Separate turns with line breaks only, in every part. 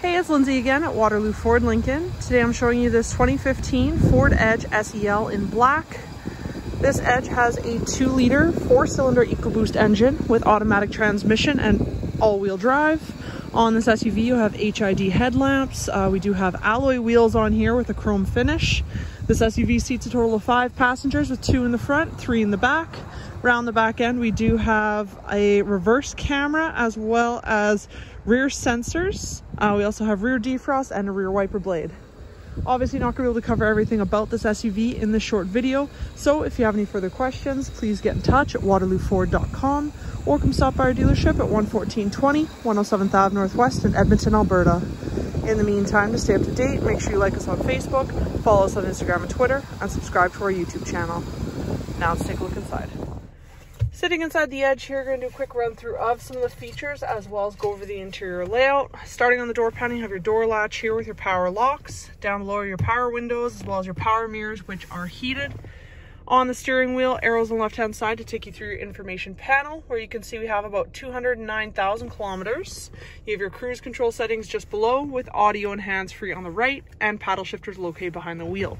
Hey, it's Lindsay again at Waterloo Ford Lincoln. Today I'm showing you this 2015 Ford Edge SEL in black. This Edge has a 2 liter 4 cylinder EcoBoost engine with automatic transmission and all wheel drive. On this SUV you have HID headlamps. Uh, we do have alloy wheels on here with a chrome finish. This SUV seats a total of 5 passengers with 2 in the front, 3 in the back. Around the back end we do have a reverse camera as well as rear sensors. Uh, we also have rear defrost and a rear wiper blade. Obviously not gonna be able to cover everything about this SUV in this short video. So if you have any further questions, please get in touch at waterlooford.com or come stop by our dealership at 11420 107th Ave Northwest in Edmonton, Alberta. In the meantime, to stay up to date, make sure you like us on Facebook, follow us on Instagram and Twitter, and subscribe to our YouTube channel. Now let's take a look inside. Sitting inside the Edge here, going to do a quick run through of some of the features as well as go over the interior layout. Starting on the door panel, you have your door latch here with your power locks. Down below your power windows as well as your power mirrors, which are heated. On the steering wheel, arrows on the left-hand side to take you through your information panel, where you can see we have about 209,000 kilometers. You have your cruise control settings just below with audio and hands-free on the right and paddle shifters located behind the wheel.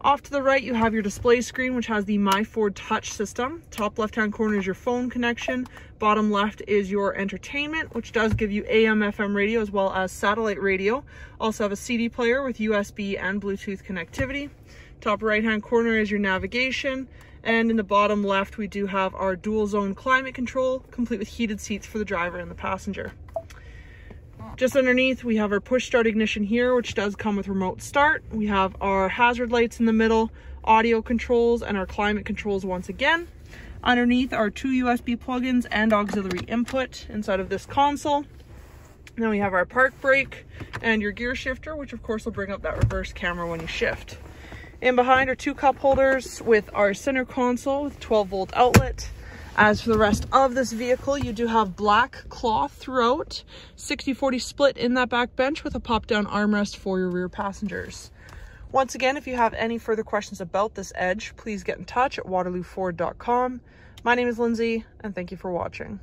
Off to the right, you have your display screen, which has the My Ford Touch system. Top left-hand corner is your phone connection. Bottom left is your entertainment, which does give you AM, FM radio, as well as satellite radio. Also have a CD player with USB and Bluetooth connectivity. Top right-hand corner is your navigation. And in the bottom left, we do have our dual zone climate control, complete with heated seats for the driver and the passenger. Just underneath, we have our push start ignition here, which does come with remote start. We have our hazard lights in the middle, audio controls, and our climate controls once again. Underneath are two USB plugins and auxiliary input inside of this console. Then we have our park brake and your gear shifter, which of course will bring up that reverse camera when you shift. In behind are two cup holders with our center console with 12 volt outlet as for the rest of this vehicle, you do have black cloth throughout, 60-40 split in that back bench with a pop-down armrest for your rear passengers. Once again, if you have any further questions about this Edge, please get in touch at waterlooford.com. My name is Lindsay, and thank you for watching.